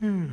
Hmm.